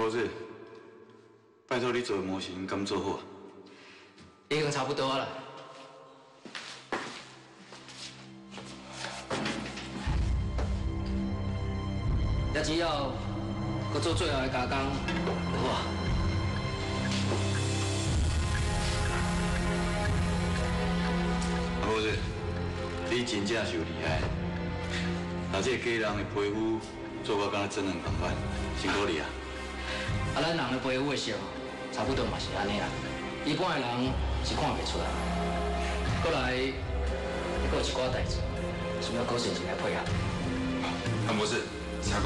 阿伯子，拜托你做模型，敢做好？已经差不多了。也只要搁做最后的加工，好啊。阿伯子，你真正是有厉害。把这家人的皮肤做到敢若真人同款，辛苦你啊！啊，咱人的皮肤的色，差不多嘛是安尼啦。一般的人是看不出来。过来，还有一寡代志，需要高先生来配合。阿伯子，请讲。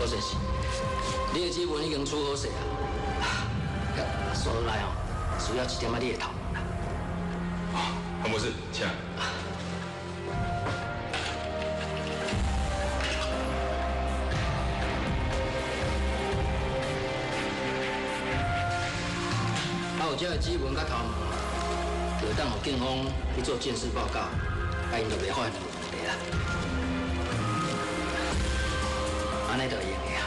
高先生，你的指纹已经出好势啊，说来哦，需要一点仔你的头毛啦。阿伯子，请。啊，有这个指纹甲头毛，就当互警方去做鉴识报告，啊，因就袂发现问题啦。安尼就会用的啊。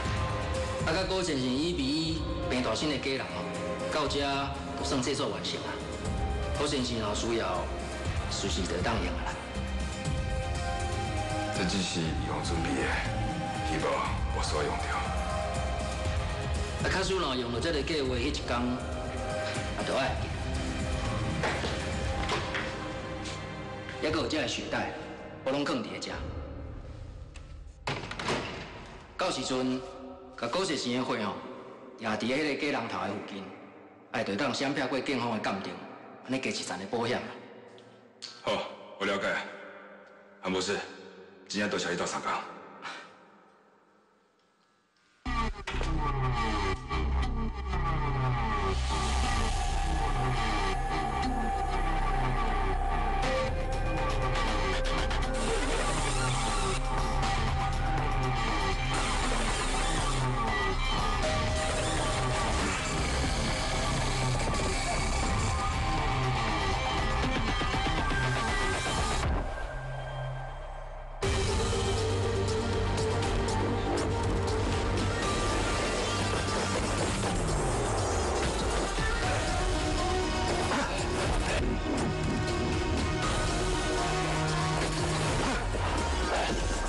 啊，甲高先生一比一平大新的家人吼，到这就算制作完成啊。高先生若需要，随时就当用的啦。这只是以后准备的，希望我所用到。啊，假使若用了这个计划，迄一天，啊，就爱记。还佫有这个血袋，我拢放伫个遮。到时阵，甲高先生的血吼，也伫迄个家人头的附近，哎，就当闪避过警方的鉴定，安尼加一层的保险。好，我了解。韩博士，今天多谢你到上岗。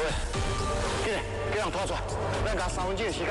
喂，紧嘞，叫人拖出来，让他三分钟的时间。